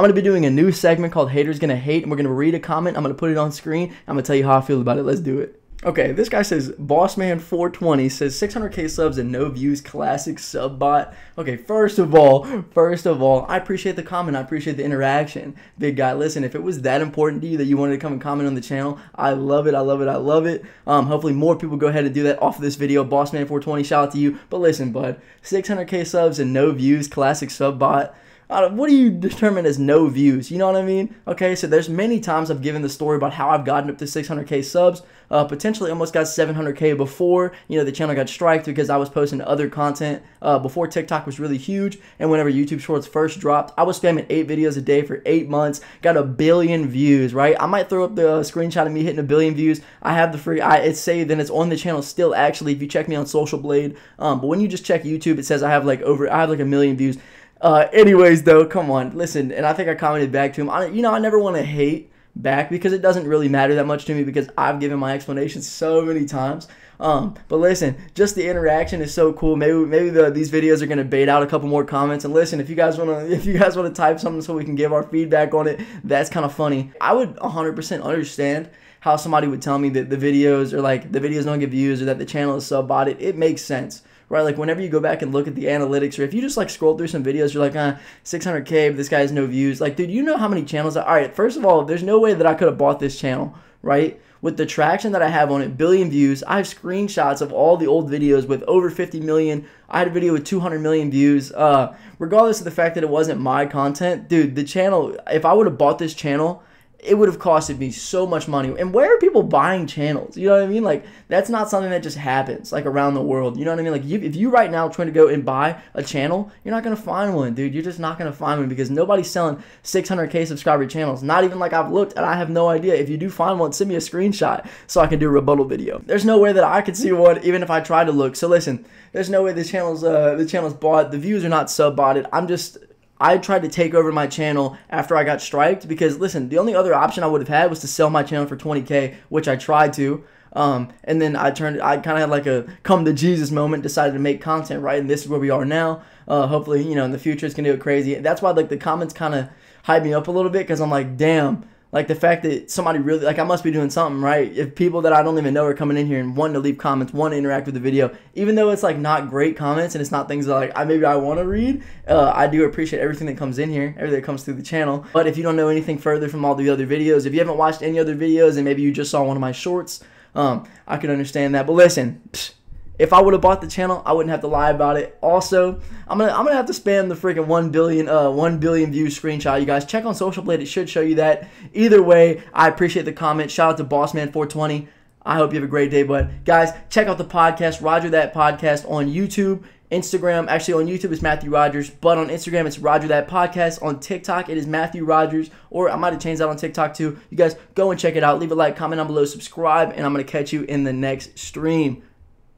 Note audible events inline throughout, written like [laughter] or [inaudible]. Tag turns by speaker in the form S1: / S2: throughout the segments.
S1: I'm gonna be doing a new segment called Haters Gonna Hate, and we're gonna read a comment. I'm gonna put it on screen. I'm gonna tell you how I feel about it. Let's do it. Okay, this guy says Bossman420 says 600k subs and no views, classic sub bot. Okay, first of all, first of all, I appreciate the comment. I appreciate the interaction. Big guy, listen, if it was that important to you that you wanted to come and comment on the channel, I love it. I love it. I love it. Um, hopefully more people go ahead and do that off of this video. Bossman420, shout out to you. But listen, bud, 600k subs and no views, classic sub bot what do you determine as no views? You know what I mean? Okay, so there's many times I've given the story about how I've gotten up to 600k subs. Uh, potentially almost got 700k before you know the channel got striked because I was posting other content uh, before TikTok was really huge and whenever YouTube Shorts first dropped, I was spamming eight videos a day for eight months, got a billion views. Right? I might throw up the uh, screenshot of me hitting a billion views. I have the free. I it's saved and it's on the channel still. Actually, if you check me on Social Blade, um, but when you just check YouTube, it says I have like over I have like a million views. Uh, anyways, though, come on, listen, and I think I commented back to him. I, you know, I never want to hate back because it doesn't really matter that much to me because I've given my explanation so many times. Um, but listen, just the interaction is so cool. Maybe maybe the, these videos are gonna bait out a couple more comments. And listen, if you guys wanna [laughs] if you guys wanna type something so we can give our feedback on it, that's kind of funny. I would 100% understand how somebody would tell me that the videos are like the videos don't get views or that the channel is sub botted. It makes sense right? Like whenever you go back and look at the analytics, or if you just like scroll through some videos, you're like, uh, 600k, but this guy has no views. Like, dude, you know how many channels? Are, all right, first of all, there's no way that I could have bought this channel, right? With the traction that I have on it, billion views. I have screenshots of all the old videos with over 50 million. I had a video with 200 million views. Uh, regardless of the fact that it wasn't my content, dude, the channel. If I would have bought this channel it would have costed me so much money. And where are people buying channels? You know what I mean? Like that's not something that just happens like around the world. You know what I mean? Like you, if you right now trying to go and buy a channel, you're not gonna find one, dude. You're just not gonna find one because nobody's selling 600k subscriber channels. Not even like I've looked and I have no idea. If you do find one, send me a screenshot so I can do a rebuttal video. There's no way that I could see one even if I tried to look. So listen, there's no way the channel's uh the channel's bought. The views are not sub botted. I'm just I tried to take over my channel after I got striked because listen, the only other option I would have had was to sell my channel for 20k, which I tried to. Um, and then I turned, I kind of had like a come to Jesus moment, decided to make content, right? And this is where we are now. Uh, hopefully, you know, in the future it's gonna go crazy. That's why like the comments kind of hype me up a little bit because I'm like, damn, like the fact that somebody really like I must be doing something right. If people that I don't even know are coming in here and wanting to leave comments, want to interact with the video, even though it's like not great comments and it's not things that like I maybe I want to read, uh, I do appreciate everything that comes in here, everything that comes through the channel. But if you don't know anything further from all the other videos, if you haven't watched any other videos and maybe you just saw one of my shorts, um, I can understand that. But listen. Psh, if I would have bought the channel, I wouldn't have to lie about it. Also, I'm gonna I'm gonna have to spam the freaking one billion uh one billion views screenshot. You guys check on Social Blade; it should show you that. Either way, I appreciate the comment. Shout out to Bossman420. I hope you have a great day, but Guys, check out the podcast, Roger That Podcast on YouTube. Instagram, actually on YouTube it's Mathew Rogers, but on Instagram it's Roger That Podcast. On TikTok it is Mathew Rogers, or I might have changed that on TikTok too. You guys go and check it out. Leave a like, comment down below, subscribe, and I'm gonna catch you in the next stream.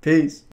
S1: Peace.